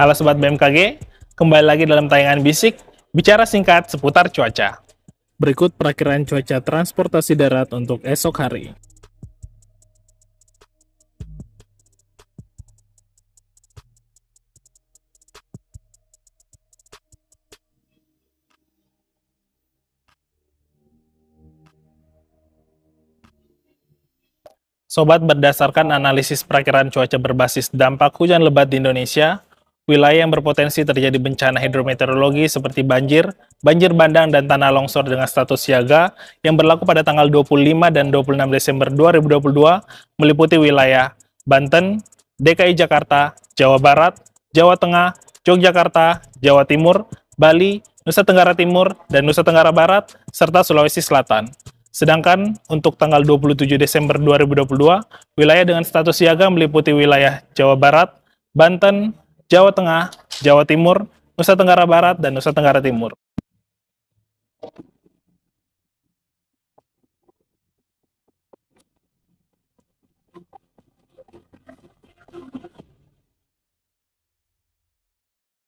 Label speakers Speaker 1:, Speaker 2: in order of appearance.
Speaker 1: Halo Sobat BMKG, kembali lagi dalam tayangan Bisik, bicara singkat seputar cuaca. Berikut perakiraan cuaca transportasi darat untuk esok hari. Sobat, berdasarkan analisis perakiraan cuaca berbasis dampak hujan lebat di Indonesia, wilayah yang berpotensi terjadi bencana hidrometeorologi seperti banjir, banjir bandang, dan tanah longsor dengan status siaga yang berlaku pada tanggal 25 dan 26 Desember 2022 meliputi wilayah Banten, DKI Jakarta, Jawa Barat, Jawa Tengah, Yogyakarta, Jawa Timur, Bali, Nusa Tenggara Timur, dan Nusa Tenggara Barat, serta Sulawesi Selatan. Sedangkan untuk tanggal 27 Desember 2022, wilayah dengan status siaga meliputi wilayah Jawa Barat, Banten, Jawa Tengah, Jawa Timur, Nusa Tenggara Barat, dan Nusa Tenggara Timur.